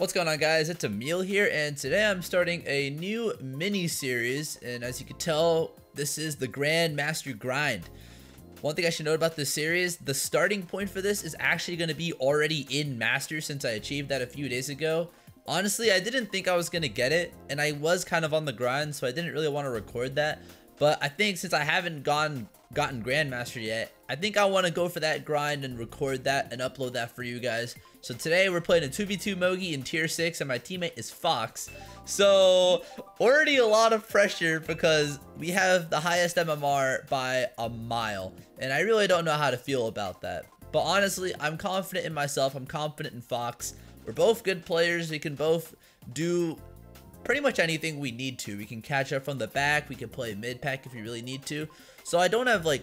What's going on guys, it's Emil here and today I'm starting a new mini series and as you can tell this is the Grand Master Grind. One thing I should note about this series, the starting point for this is actually going to be already in Master since I achieved that a few days ago. Honestly, I didn't think I was going to get it and I was kind of on the grind so I didn't really want to record that. But I think since I haven't gone gotten Grandmaster yet, I think I want to go for that grind and record that and upload that for you guys. So today we're playing a 2v2 Mogi in tier 6 and my teammate is Fox. So already a lot of pressure because we have the highest MMR by a mile. And I really don't know how to feel about that. But honestly, I'm confident in myself. I'm confident in Fox. We're both good players. We can both do pretty much anything we need to. We can catch up from the back. We can play mid pack if we really need to. So I don't have like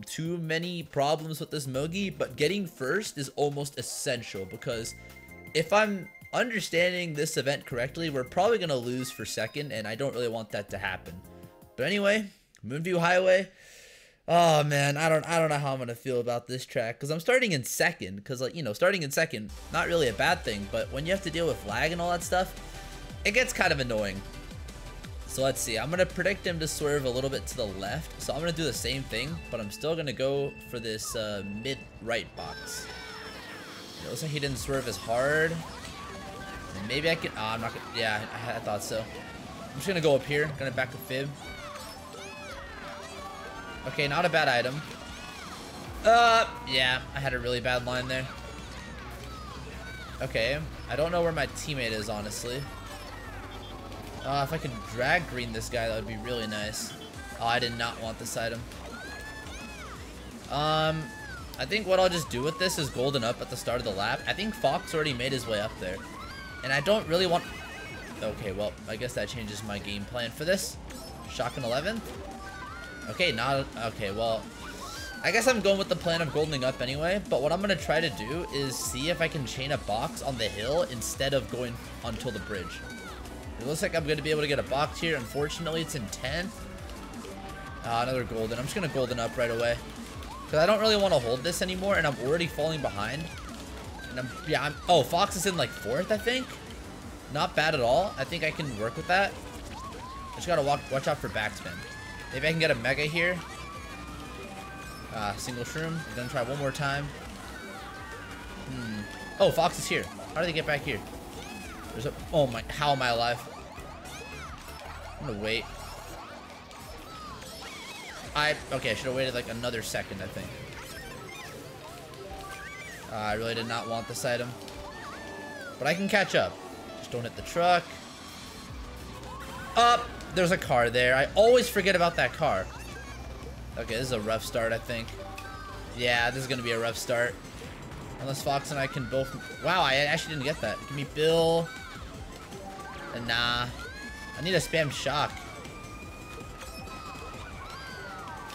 too many problems with this Mogi, but getting first is almost essential because if I'm understanding this event correctly, we're probably going to lose for second, and I don't really want that to happen. But anyway, Moonview Highway. Oh man, I don't I don't know how I'm gonna feel about this track because I'm starting in second because like you know starting in second not really a bad thing but when you have to deal with lag and all that stuff it gets kind of annoying. So let's see. I'm going to predict him to swerve a little bit to the left. So I'm going to do the same thing, but I'm still going to go for this uh, mid-right box. It looks like he didn't swerve as hard. Maybe I can... Oh, I'm not to... Yeah, I, I, thought so. I'm just going to go up here. Going to back a fib. Okay, not a bad item. Uh, yeah, I had a really bad line there. Okay, I don't know where my teammate is, honestly. Uh, if I could drag green this guy, that would be really nice. Oh, I did not want this item. Um, I think what I'll just do with this is golden up at the start of the lap. I think Fox already made his way up there. And I don't really want... Okay, well, I guess that changes my game plan for this. Shotgun 11th. Okay, not... Okay, well... I guess I'm going with the plan of goldening up anyway, but what I'm going to try to do is see if I can chain a box on the hill instead of going until the bridge. It looks like I'm going to be able to get a box here. Unfortunately, it's in 10. Uh, another golden. I'm just going to golden up right away. Because I don't really want to hold this anymore, and I'm already falling behind. And I'm, yeah, I'm, oh, Fox is in like 4th, I think. Not bad at all. I think I can work with that. I just got to watch out for backspin. Maybe I can get a mega here. Uh, single shroom. I'm going to try one more time. Hmm. Oh, Fox is here. How do they get back here? There's a, oh my, how am I alive? I'm gonna wait. I, okay, I should have waited like another second, I think. Uh, I really did not want this item. But I can catch up. Just don't hit the truck. Up! There's a car there. I always forget about that car. Okay, this is a rough start, I think. Yeah, this is gonna be a rough start. Unless Fox and I can both... Wow, I actually didn't get that. Give me Bill. And nah. I need a spam shock.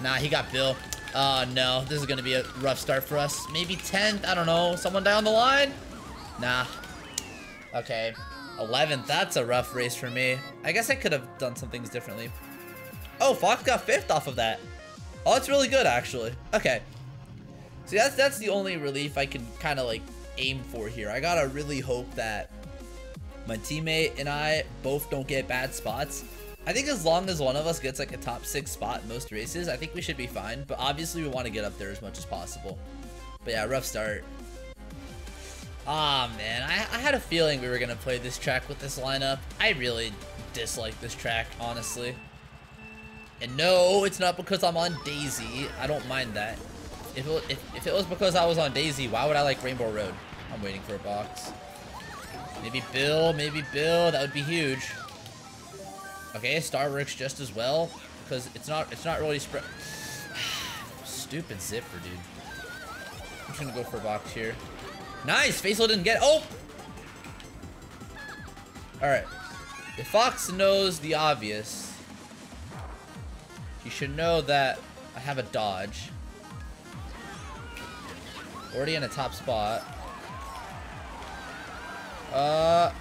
Nah, he got Bill. Oh, no. This is going to be a rough start for us. Maybe 10th. I don't know. Someone down the line? Nah. Okay. 11th. That's a rough race for me. I guess I could have done some things differently. Oh, Fox got 5th off of that. Oh, that's really good, actually. Okay. See, that's, that's the only relief I can kind of, like, aim for here. I gotta really hope that my teammate and I both don't get bad spots. I think as long as one of us gets like a top six spot in most races, I think we should be fine. But obviously we want to get up there as much as possible. But yeah, rough start. Ah, oh, man. I, I had a feeling we were going to play this track with this lineup. I really dislike this track, honestly. And no, it's not because I'm on Daisy. I don't mind that. If it, if, if it was because I was on Daisy, why would I like Rainbow Road? I'm waiting for a box. Maybe Bill, maybe Bill. That would be huge. Okay, Star works just as well. Because it's not it's not really spread. Stupid zipper, dude. I'm just gonna go for a box here. Nice! Faisal didn't get Oh! Alright. If Fox knows the obvious, he should know that I have a dodge. Already in a top spot. Uh,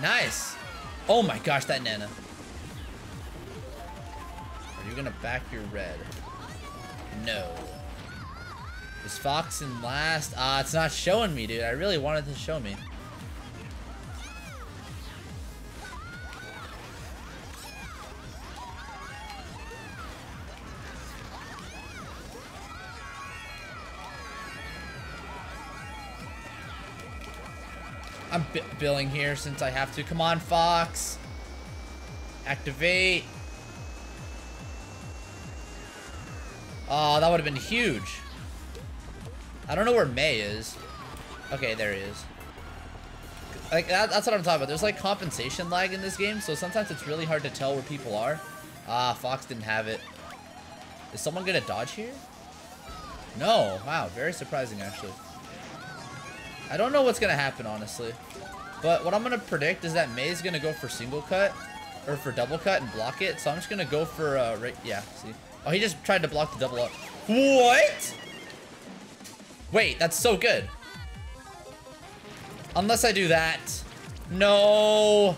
nice. Oh my gosh, that Nana. Are you gonna back your red? No. Is Fox in last? Ah, it's not showing me, dude. I really wanted to show me. Billing here since I have to. Come on, Fox. Activate. Oh, that would have been huge. I don't know where May is. Okay, there he is. Like that, that's what I'm talking about. There's like compensation lag in this game, so sometimes it's really hard to tell where people are. Ah, Fox didn't have it. Is someone gonna dodge here? No. Wow, very surprising actually. I don't know what's gonna happen honestly, but what I'm gonna predict is that Mei's gonna go for single cut or for double cut and block it. So I'm just gonna go for uh, right. Yeah. See. Oh, he just tried to block the double up. What? Wait, that's so good. Unless I do that. No.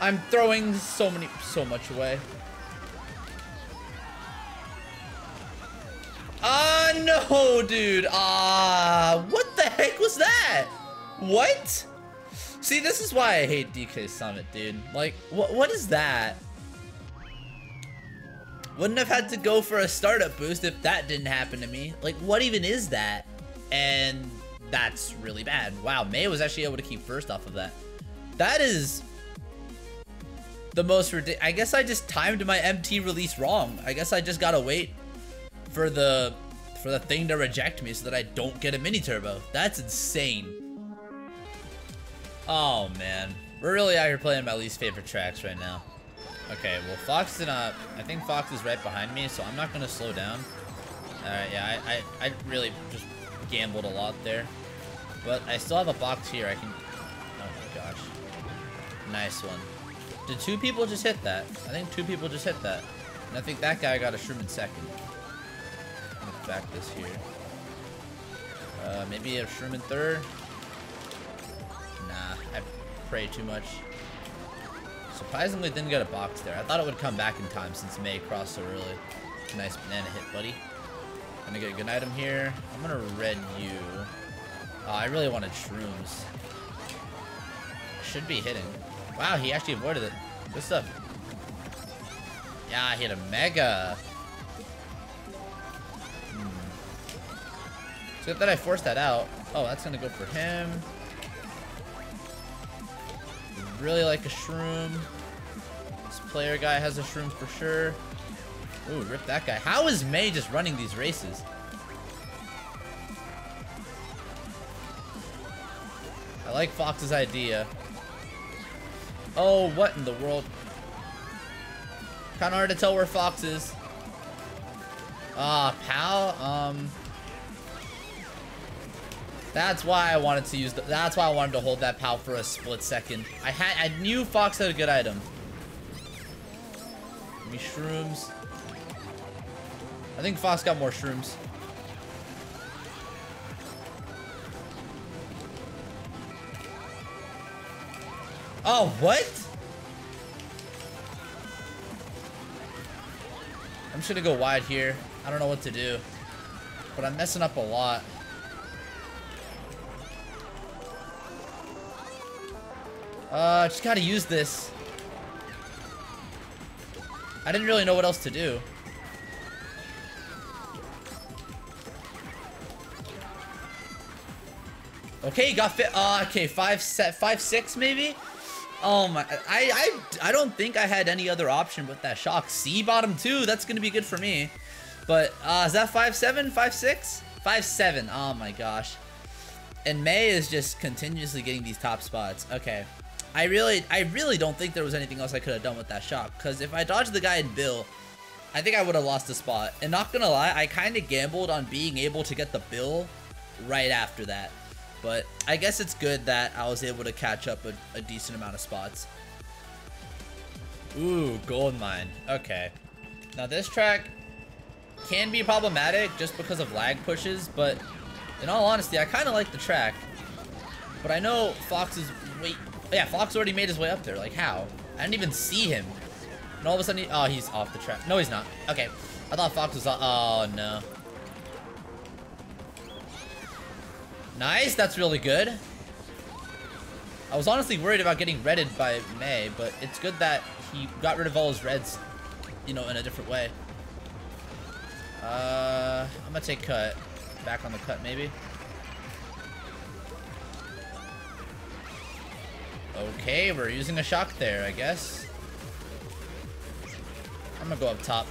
I'm throwing so many, so much away. No, dude. Ah, what the heck was that? What? See, this is why I hate DK Summit, dude. Like, what? what is that? Wouldn't have had to go for a startup boost if that didn't happen to me. Like, what even is that? And that's really bad. Wow, May was actually able to keep first off of that. That is the most ridiculous. I guess I just timed my MT release wrong. I guess I just gotta wait for the for the thing to reject me so that I don't get a mini turbo. That's insane. Oh man, we're really out here playing my least favorite tracks right now. Okay, well Fox did not. I think Fox is right behind me, so I'm not gonna slow down. Alright, yeah, I, I I really just gambled a lot there, but I still have a box here. I can. Oh my gosh, nice one. Did two people just hit that? I think two people just hit that. And I think that guy got a shroom in second. Back this here. Uh, maybe a shroom in third. Nah, I pray too much. Surprisingly didn't get a box there. I thought it would come back in time since May crossed so early. Nice banana hit, buddy. Gonna get a good item here. I'm gonna red you. Oh, I really wanted shrooms. Should be hitting. Wow, he actually avoided it. Good stuff. Yeah, I hit a mega. Hmm. That I forced that out. Oh, that's gonna go for him. Really like a shroom. This player guy has a shroom for sure. Ooh, rip that guy. How is May just running these races? I like Fox's idea. Oh, what in the world? Kind of hard to tell where Fox is. Ah, uh, pal. Um, that's why I wanted to use. The, that's why I wanted to hold that pal for a split second. I had. I knew Fox had a good item. Me shrooms. I think Fox got more shrooms. Oh, what? I'm just gonna go wide here. I don't know what to do. But I'm messing up a lot. Uh, just gotta use this. I didn't really know what else to do. Okay, got fit. Uh, okay, five set, five six maybe. Oh my, I, I, I don't think I had any other option with that shock. C bottom two, that's gonna be good for me. But, uh, is that five seven, five six, five seven? Oh my gosh. And May is just continuously getting these top spots. Okay. I really, I really don't think there was anything else I could have done with that shot. Because if I dodged the guy in Bill, I think I would have lost the spot. And not gonna lie, I kind of gambled on being able to get the Bill right after that. But I guess it's good that I was able to catch up a, a decent amount of spots. Ooh, gold mine. Okay. Now this track can be problematic just because of lag pushes, but in all honesty, I kind of like the track. But I know Fox is wait. Yeah, Fox already made his way up there. Like how? I didn't even see him. And all of a sudden, he, oh, he's off the track. No, he's not. Okay. I thought Fox was. Oh no. Nice, that's really good. I was honestly worried about getting redded by May, but it's good that he got rid of all his reds, you know, in a different way. Uh, I'm gonna take cut. back on the cut, maybe. Okay, we're using a shock there, I guess. I'm gonna go up top.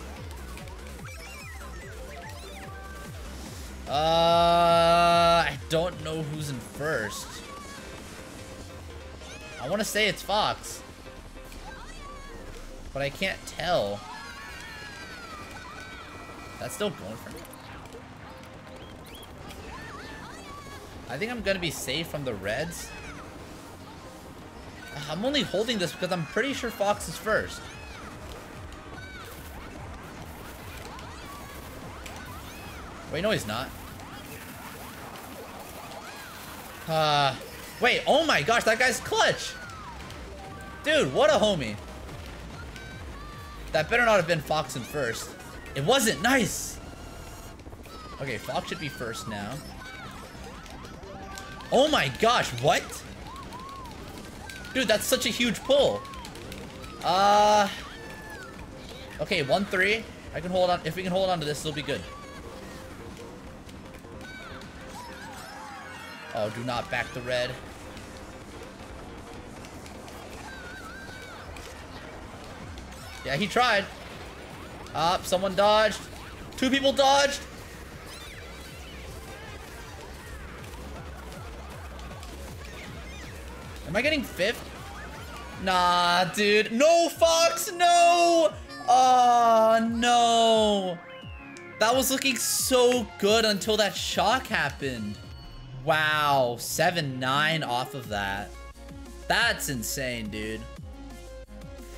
Uh, I don't know who's in first. I want to say it's Fox. But I can't tell. That's still going for me. I think I'm gonna be safe from the reds. I'm only holding this because I'm pretty sure Fox is first. Wait, no he's not. Uh, wait, oh my gosh, that guy's clutch. Dude, what a homie. That better not have been Fox in first. It wasn't, nice. Okay, Fox should be first now. Oh my gosh, what? Dude, that's such a huge pull. Uh, okay, 1-3. I can hold on. If we can hold on to this, it'll be good. Oh, do not back the red. Yeah, he tried. Up, uh, someone dodged. Two people dodged. Am I getting fifth? Nah, dude. No, Fox, no! Oh, no. That was looking so good until that shock happened. Wow, 7-9 off of that. That's insane, dude.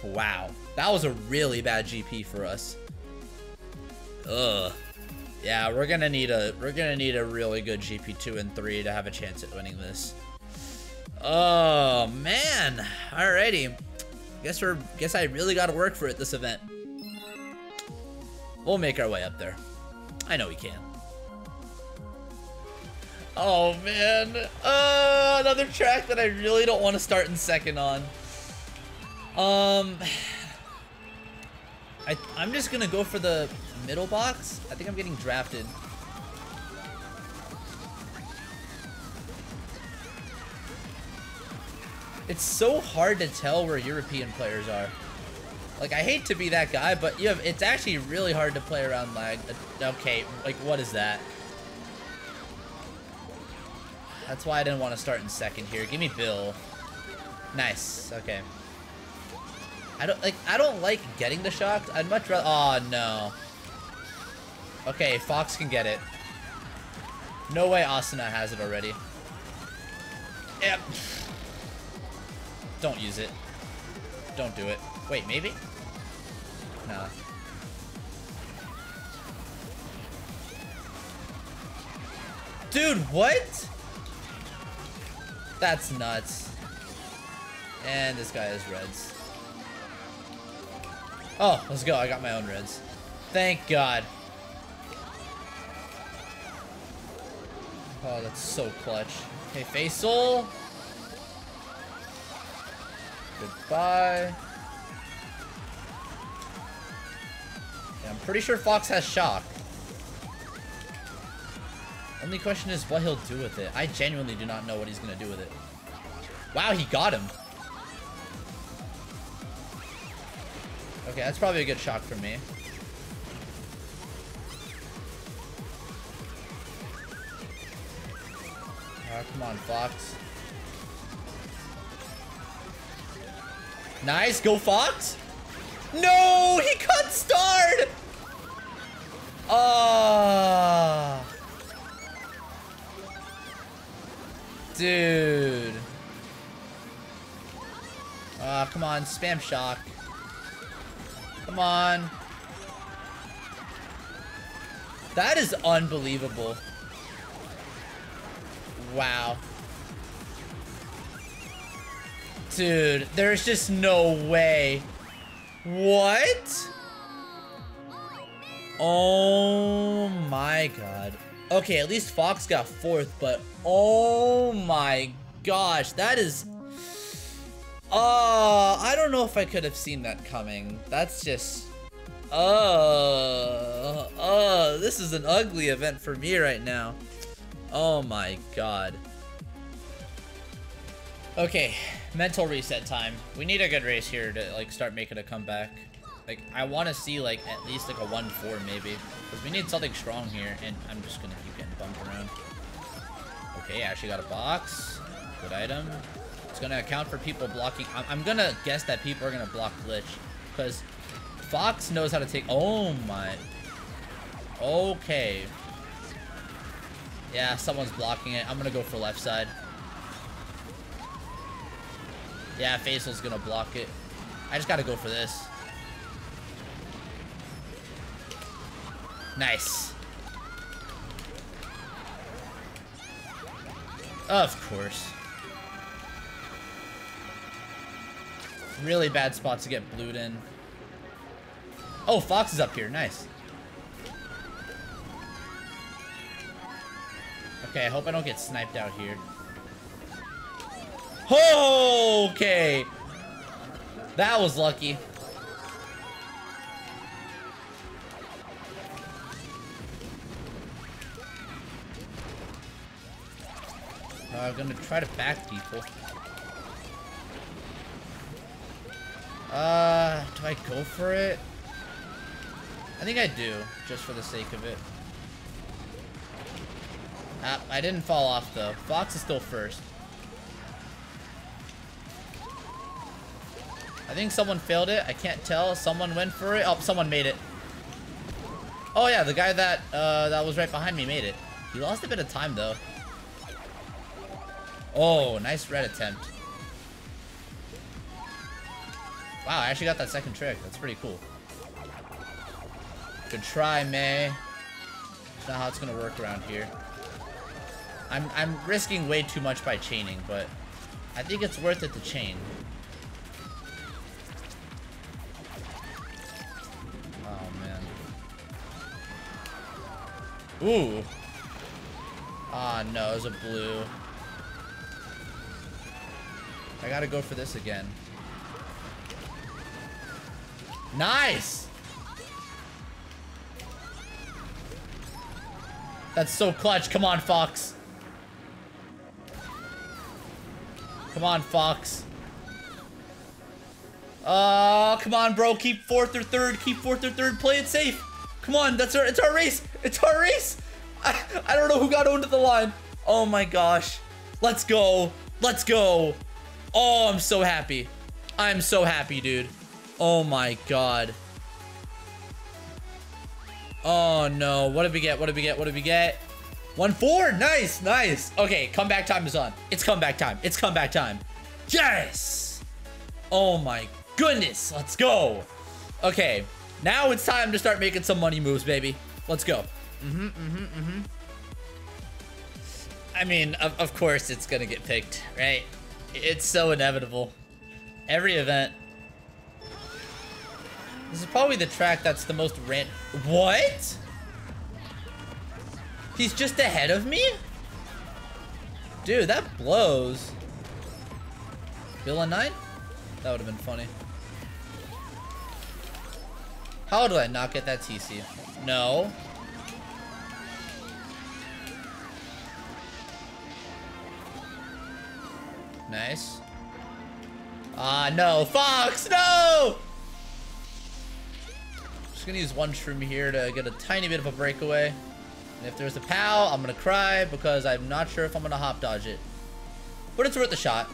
Wow. That was a really bad GP for us. Ugh. Yeah, we're gonna need a we're gonna need a really good GP two and three to have a chance at winning this. Oh man. Alrighty. Guess we're guess I really gotta work for it this event. We'll make our way up there. I know we can. Oh man. Uh, another track that I really don't want to start in second on. Um I I'm just gonna go for the middle box. I think I'm getting drafted. It's so hard to tell where European players are. Like, I hate to be that guy, but you have, it's actually really hard to play around lag. Okay, like, what is that? That's why I didn't want to start in second here. Give me Bill. Nice. Okay. I don't like I don't like getting the shocked. I'd much rather Oh no. Okay, Fox can get it. No way Asuna has it already. Yep. Don't use it. Don't do it. Wait, maybe? Nah. Dude, what? That's nuts. And this guy has reds. Oh, let's go. I got my own reds. Thank God. Oh, that's so clutch. Okay, Faisal. Goodbye. Yeah, I'm pretty sure Fox has shock. Only question is what he'll do with it. I genuinely do not know what he's to do with it. Wow, he got him. Okay, that's probably a good shock for me. Oh, come on, Fox. Nice, go Fox. No, he cut starred. Ah. Oh. Dude. Ah, uh, come on, spam shock. Come on. That is unbelievable. Wow. Dude, there's just no way. What? Oh my god. Okay, at least Fox got fourth, but oh my gosh, that is... Uh, I don't know if I could have seen that coming. That's just... Oh, oh, this is an ugly event for me right now. Oh my god. Okay, mental reset time. We need a good race here to like start making a comeback. Like, I want to see like at least like a 1-4 maybe. Because we need something strong here, and I'm just to keep getting bumped around. Okay, actually got a box. Good item. It's to account for people blocking. I'm, I'm to guess that people are to block glitch. Because Fox knows how to take... Oh, my... Okay. Yeah, someone's blocking it. I'm to go for left side. Yeah, Faisal's to block it. I just got to go for this. Nice. Of course. Really bad spot to get blued in. Oh, Fox is up here. Nice. Okay, I hope I don't get sniped out here. Okay. That was lucky. Uh, I'm gonna try to back people. Uh, do I go for it? I think I do, just for the sake of it. Ah, I didn't fall off though. Fox is still first. I think someone failed it. I can't tell. Someone went for it. Oh, someone made it. Oh yeah, the guy that uh, that was right behind me made it. He lost a bit of time though. Oh, nice red attempt. Wow, I actually got that second trick. That's pretty cool. Good try, May. Not how it's gonna work around here. I'm I'm risking way too much by chaining, but I think it's worth it to chain. Ooh. Ah oh, no, it was a blue. I gotta go for this again. Nice! That's so clutch. Come on, Fox. Come on, Fox. Oh, come on, bro. Keep fourth or third. Keep fourth or third. Play it safe. Come on. That's our. It's our race. It's our race. I, I don't know who got onto the line. Oh my gosh. Let's go. Let's go. Oh, I'm so happy. I'm so happy, dude. Oh my god. Oh no. What did we get? What did we get? What did we get? 1-4. Nice, nice. Okay, comeback time is on. It's comeback time. It's comeback time. Yes! Oh my goodness. Let's go. Okay, now it's time to start making some money moves, baby. Let's go. Mm-hmm, mm-hmm, mm-hmm. I mean, of, of course it's gonna get picked, right? It's so inevitable. Every event. This is probably the track that's the most rant- What? He's just ahead of me? Dude, that blows. Bill and 9? That would have been funny. How do I not get that TC? No. Nice. Ah, no. Fox, no! Just gonna use one shroom here to get a tiny bit of a breakaway. And if there's a POW, I'm gonna cry because I'm not sure if I'm gonna hop dodge it. But it's worth a shot.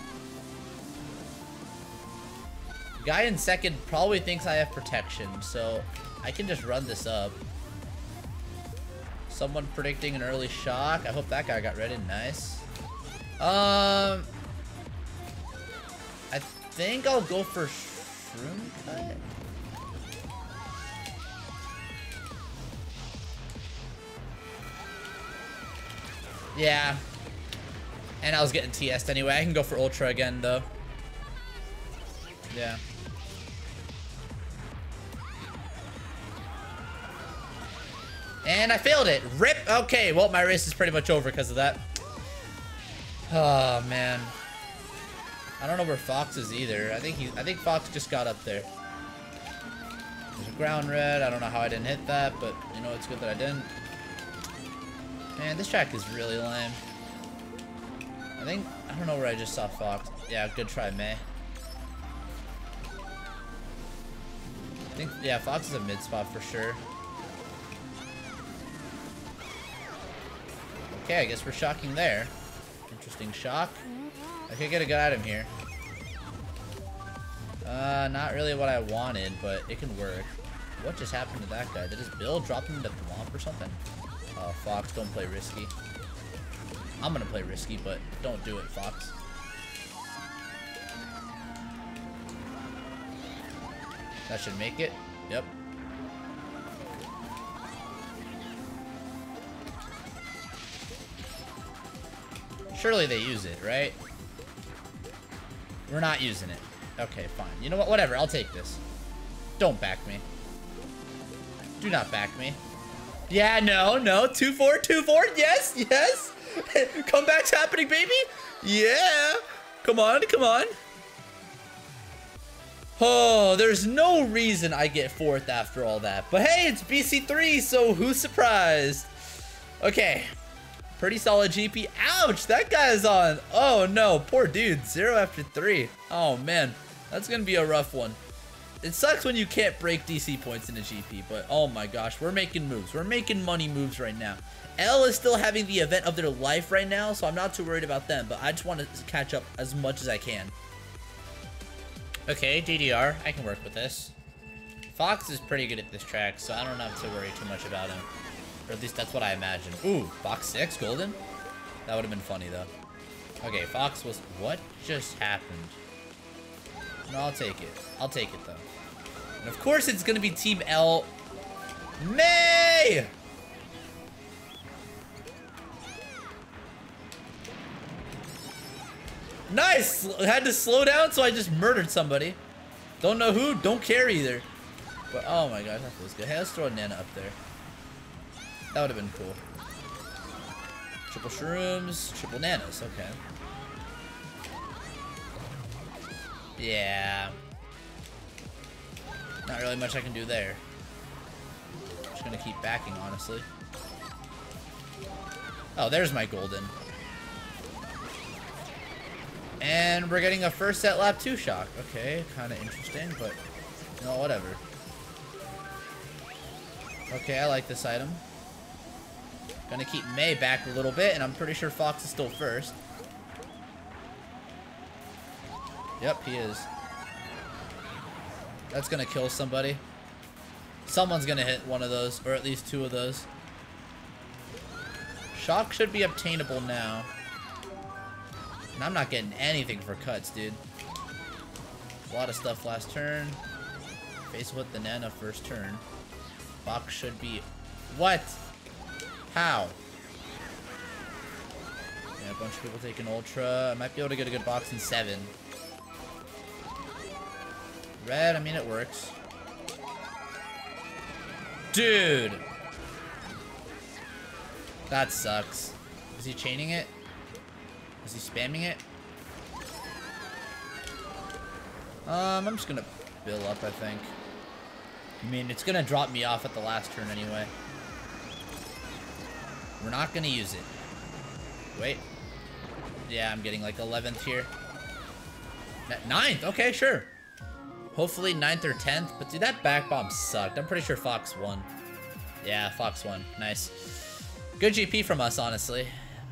Guy in second probably thinks I have protection, so I can just run this up. Someone predicting an early shock. I hope that guy got ready. Nice. Um, I think I'll go for Shroom Cut. Yeah. And I was getting TS'd anyway. I can go for Ultra again, though. Yeah. And I failed it. RIP! Okay, well, my race is pretty much over because of that. Oh, man. I don't know where Fox is either. I think he I think Fox just got up there. There's a ground red. I don't know how I didn't hit that, but you know, it's good that I didn't. Man, this track is really lame. I think, I don't know where I just saw Fox. Yeah, good try, May. I think, yeah, Fox is a mid spot for sure. Okay, I guess we're shocking there. Interesting shock. I could get a good item here. Uh, not really what I wanted, but it can work. What just happened to that guy? Did his build drop him into Thwomp or something? Oh, Fox, don't play risky. I'm gonna play risky, but don't do it, Fox. That should make it. Yep. Surely they use it, right? We're not using it. Okay, fine. You know what? Whatever. I'll take this. Don't back me. Do not back me. Yeah, no, no. 2-4, 2-4. Yes, yes. Comeback's happening, baby. Yeah. Come on, come on. Oh, there's no reason I get fourth after all that. But hey, it's BC3, so who's surprised? Okay. Pretty solid GP. Ouch, that guy's on. Oh no, poor dude. Zero after three. Oh man, that's gonna be a rough one. It sucks when you can't break DC points in a GP, but oh my gosh, we're making moves. We're making money moves right now. L is still having the event of their life right now, so I'm not too worried about them, but I just want to catch up as much as I can. Okay, DDR, I can work with this. Fox is pretty good at this track, so I don't have to worry too much about him. Or at least that's what I imagine. Ooh, Fox 6, Golden? That would have been funny, though. Okay, Fox was... What just happened? No, I'll take it. I'll take it, though. And of course it's going to be Team L. May! Nice! I had to slow down, so I just murdered somebody. Don't know who, don't care either. But, oh my gosh, that feels good. Hey, let's throw a Nana up there. That would have been cool. Triple shrooms, triple nanas, okay. Yeah. Not really much I can do there. Just gonna keep backing, honestly. Oh, there's my golden. And we're getting a first set lap 2 shock. Okay, kind of interesting, but, you know, whatever. Okay, I like this item. Gonna keep May back a little bit, and I'm pretty sure Fox is still first. Yep, he is. That's gonna kill somebody. Someone's gonna hit one of those, or at least two of those. Shock should be obtainable now. And I'm not getting anything for cuts, dude. A lot of stuff last turn. Face with the Nana first turn. Fox should be... What? How? Yeah, a bunch of people taking Ultra. I might be able to get a good box in 7. Red, I mean, it works. Dude! That sucks. Is he chaining it? Is he spamming it? Um, I'm just gonna bill up, I think. I mean, it's gonna drop me off at the last turn anyway. We're not gonna use it. Wait. Yeah, I'm getting like 11th here. Ninth, okay, sure. Hopefully 9th or 10th. But dude, that back bomb sucked. I'm pretty sure Fox won. Yeah, Fox won. Nice. Good GP from us, honestly.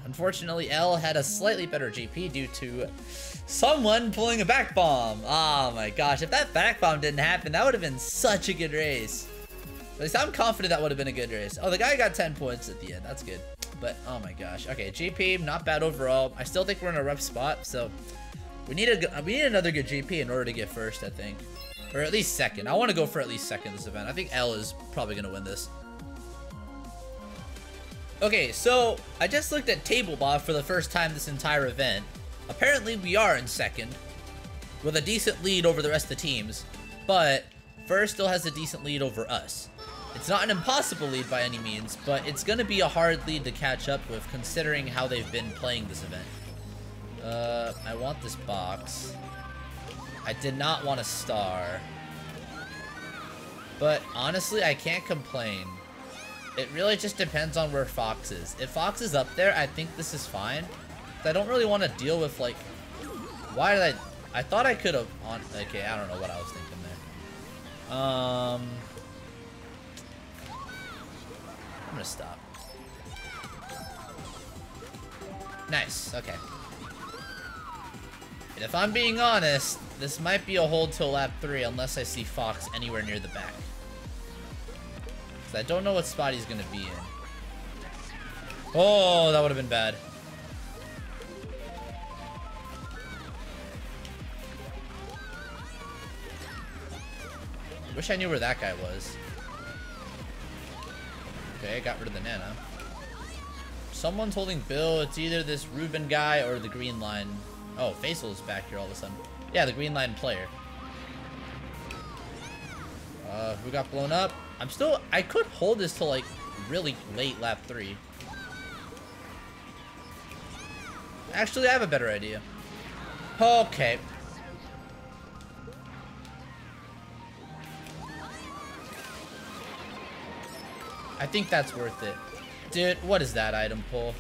Unfortunately, L had a slightly better GP due to someone pulling a back bomb. Oh my gosh, if that back bomb didn't happen, that would have been such a good race. At least I'm confident that would have been a good race. Oh, the guy got 10 points at the end. That's good. But, oh my gosh. Okay, GP, not bad overall. I still think we're in a rough spot, so we need a we need another good GP in order to get first, I think. Or at least second. I want to go for at least second this event. I think L is probably going to win this. Okay, so I just looked at TableBot for the first time this entire event. Apparently we are in second, with a decent lead over the rest of the teams, but First still has a decent lead over us. It's not an impossible lead by any means, but it's going to be a hard lead to catch up with considering how they've been playing this event. Uh, I want this box. I did not want a star. But honestly, I can't complain. It really just depends on where Fox is. If Fox is up there, I think this is fine. I don't really want to deal with, like... Why did I... I thought I could have... on. Okay, I don't know what I was thinking there. Um... I'm gonna stop. Nice, okay. And if I'm being honest, this might be a hold till lap 3 unless I see Fox anywhere near the back. Because I don't know what spot he's to be in. Oh, that would have been bad. Wish I knew where that guy was. Okay, I got rid of the Nana. Someone's holding Bill. It's either this Ruben guy or the green line. Oh, Faisal's back here all of a sudden. Yeah, the green line player. Uh, who got blown up? I'm still... I could hold this till, like, really late lap 3. Actually, I have a better idea. Okay. I think that's worth it. Dude, what is that item pull?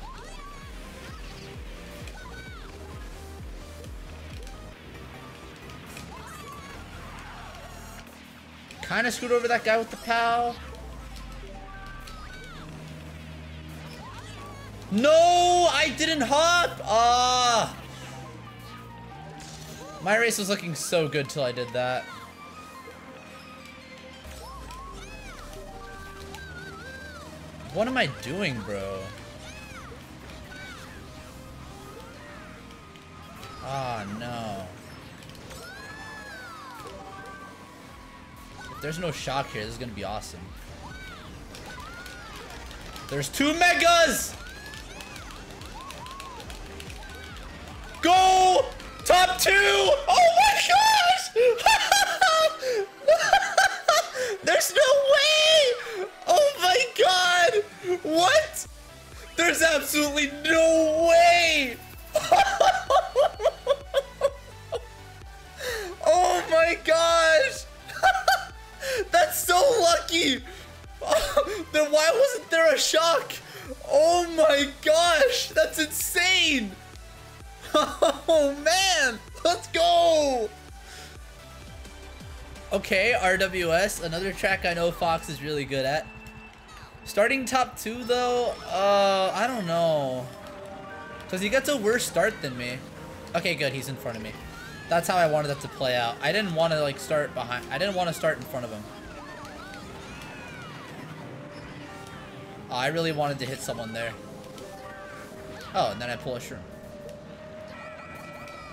Kind of screwed over that guy with the POW. No, I didn't hop. Ah. My race was looking so good till I did that. What am I doing, bro? Ah, oh, no. If there's no shock here, this is gonna be awesome. There's two megas! Go! Top two! Oh my gosh! There's no What? There's absolutely no way! oh my gosh! That's so lucky! then why wasn't there a shock? Oh my gosh! That's insane! Oh man! Let's go! Okay, RWS, another track I know Fox is really good at. Starting top two though, uh, I don't know. Cause he gets a worse start than me. Okay, good, he's in front of me. That's how I wanted that to play out. I didn't want to like start behind, I didn't want to start in front of him. Oh, I really wanted to hit someone there. Oh, and then I pull a shroom.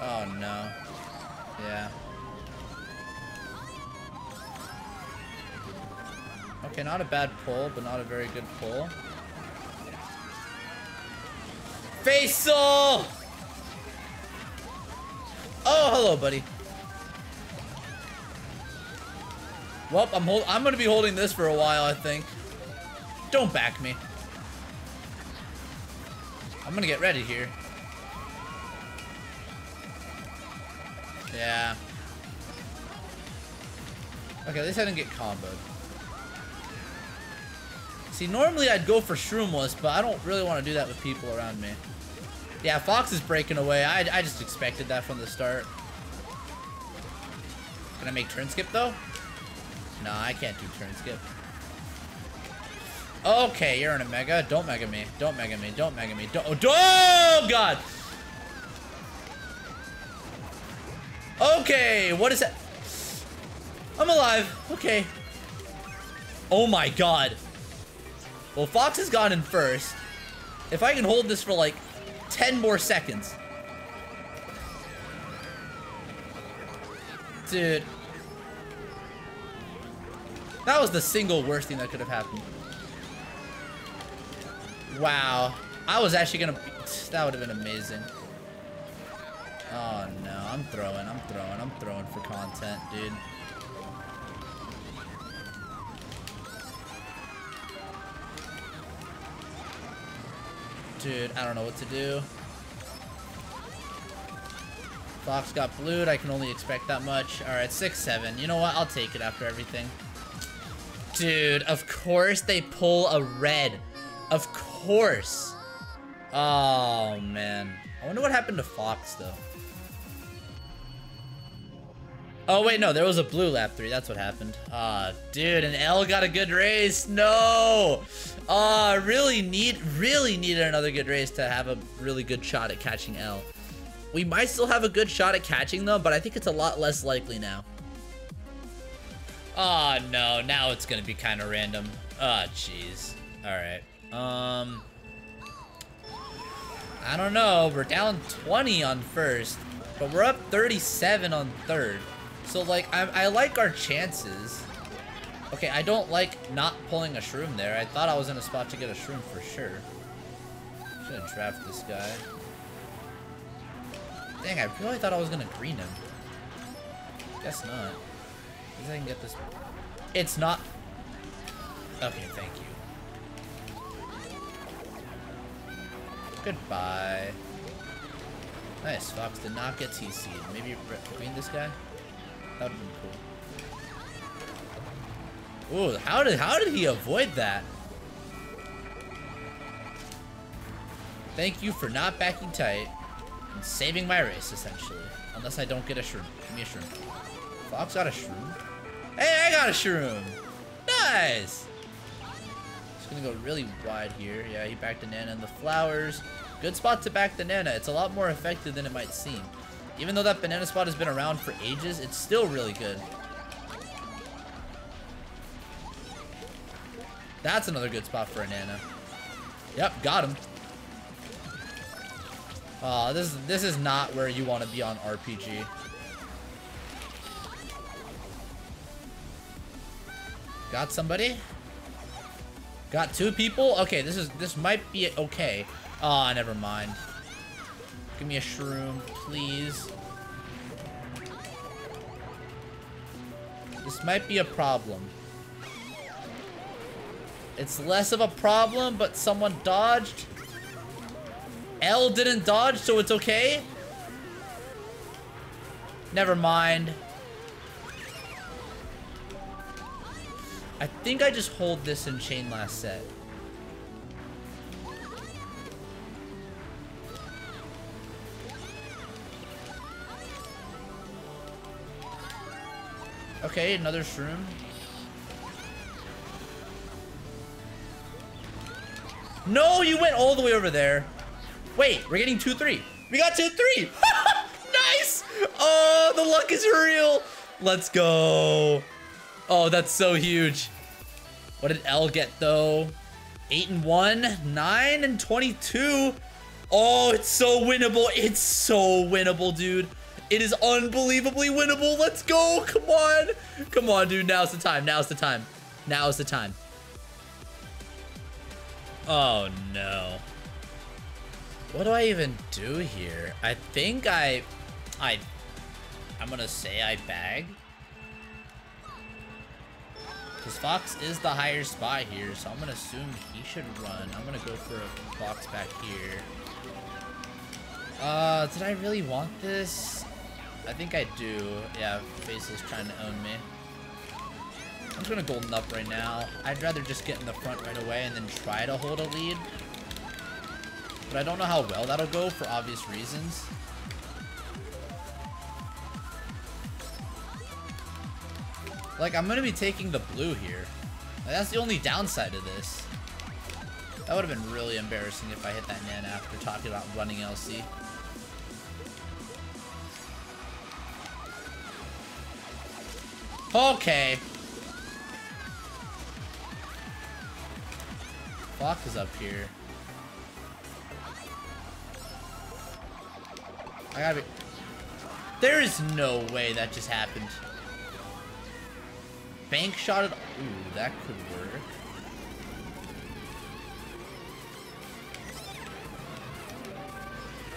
Oh no. Yeah. Okay, not a bad pull, but not a very good pull. Faisal! Oh, hello, buddy. Well, I'm hold I'm gonna be holding this for a while, I think. Don't back me. I'm gonna get ready here. Yeah. Okay, at least I didn't get comboed. See, normally I'd go for Shroomless, but I don't really want to do that with people around me. Yeah, Fox is breaking away. I, I just expected that from the start. Can I make turn skip, though? No, I can't do turn skip. Okay, you're in a mega. Don't mega me. Don't mega me. Don't mega me. Don't. Oh, oh God! Okay, what is that? I'm alive. Okay. Oh my god. Well, Fox has gone in first. If I can hold this for like 10 more seconds. Dude. That was the single worst thing that could have happened. Wow. I was actually gonna... That would have been amazing. Oh no, I'm throwing, I'm throwing, I'm throwing for content, dude. Dude, I don't know what to do. Fox got blued. I can only expect that much. All right, 6-7. You know what? I'll take it after everything. Dude, of course they pull a red. Of course. Oh, man. I wonder what happened to Fox, though. Oh, wait, no. There was a blue lap three. That's what happened. Ah, dude, and L got a good race. No. Ah, really need, really needed another good race to have a really good shot at catching L. We might still have a good shot at catching them, but I think it's a lot less likely now. Oh, no. Now it's to be kind of random. Oh, jeez. All right. Um... I don't know. We're down 20 on first, but we're up 37 on third. So, like, I, I like our chances. Okay, I don't like not pulling a shroom there. I thought I was in a spot to get a shroom for sure. Should have trapped this guy. Dang, I really thought I was gonna green him. Guess not. Guess I can get this. It's not. Okay, thank you. Goodbye. Nice, Fox did not get TC'd. Maybe green this guy? That would have been cool. Ooh, how did how did he avoid that? Thank you for not backing tight and saving my race, essentially. Unless I don't get a shroom. Give me a shroom. Fox got a shroom? Hey, I got a shroom! Nice! Just gonna go really wide here. Yeah, he backed the Nana and the flowers. Good spot to back the Nana. It's a lot more effective than it might seem. Even though that banana spot has been around for ages, it's still really good. That's another good spot for a Nana. Yep, got him. Uh, this, this is not where you want to be on RPG. Got somebody? Got two people? Okay, this is this might be okay. Ah, oh, never mind. Give me a shroom, please. This might be a problem. It's less of a problem, but someone dodged. L didn't dodge, so it's okay. Never mind. I think I just hold this in chain last set. Okay, another shroom. No, you went all the way over there. Wait, we're getting 2-3. We got 2-3. nice. Oh, the luck is real. Let's go. Oh, that's so huge. What did L get, though? 8 and 1, 9 and 22. Oh, it's so winnable. It's so winnable, dude. It is unbelievably winnable. Let's go. Come on. Come on, dude. Now's the time. Now's the time. Now's the time. Oh, no. What do I even do here? I think I... I... I'm gonna say I bag. Because Fox is the higher spot here, so I'm gonna assume he should run. I'm gonna go for a Fox back here. Uh, did I really want this? I think I do. Yeah, Face is trying to own me. I'm just gonna golden up right now. I'd rather just get in the front right away and then try to hold a lead. But I don't know how well that'll go for obvious reasons. Like, I'm gonna be taking the blue here. Like, that's the only downside of this. That would have been really embarrassing if I hit that Nana after talking about running LC. Okay. Flock is up here. I gotta be... There is no way that just happened. Bank shot it... Ooh, that could work.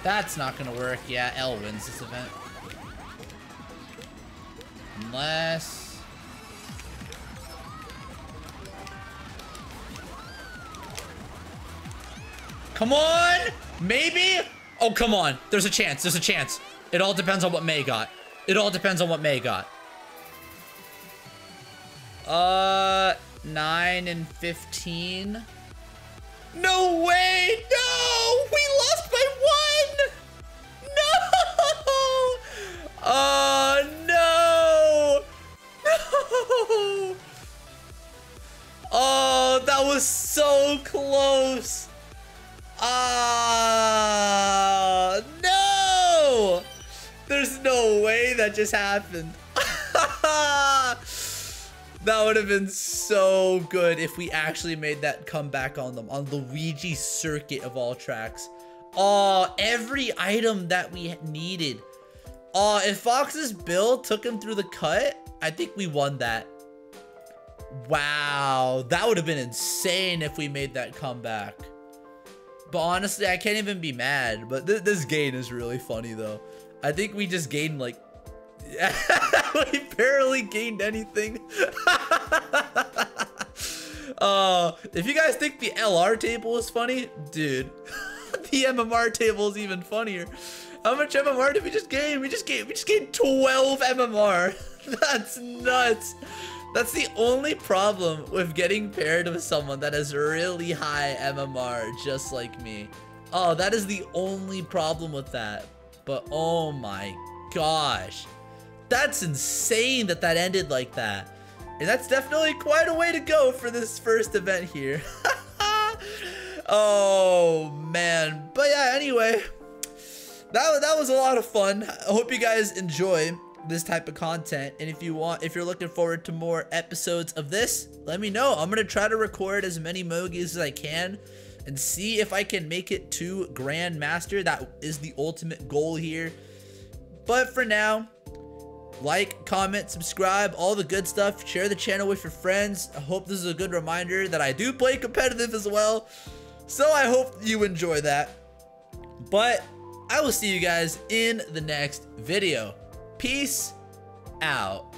That's not gonna work. Yeah, L wins this event. Unless... Come on! Maybe? Oh, come on. There's a chance. There's a chance. It all depends on what May got. It all depends on what May got. Uh, 9 and 15. No way! No! We lost by one! No! Oh, was so close! Ah, no! There's no way that just happened. That would have been so good if we actually made that comeback on them on Luigi Circuit of all tracks. Oh, every item that we needed. Oh, if Fox's build took him through the cut, I think we won that. Wow, that would have been insane if we made that comeback. But honestly, I can't even be mad. But th this gain is really funny though. I think we just gained like we barely gained anything. uh, if you guys think the LR table is funny, dude, the MMR table is even funnier. How much MMR did we just gain? We just gained, we just gained 12 MMR. That's nuts. That's the only problem with getting paired with someone that has really high MMR, just like me. Oh, that is the only problem with that. But oh my gosh. That's insane that that ended like that. And that's definitely quite a way to go for this first event here. oh, man. But yeah, anyway, that, that was a lot of fun. I hope you guys enjoy this type of content. And if you want, if you're looking forward to more episodes of this, let me know. I'm to try to record as many mogis as I can and see if I can make it to Grandmaster. That is the ultimate goal here. But for now, like, comment, subscribe, all the good stuff. Share the channel with your friends. I hope this is a good reminder that I do play competitive as well. So I hope you enjoy that. But I will see you guys in the next video. Peace out.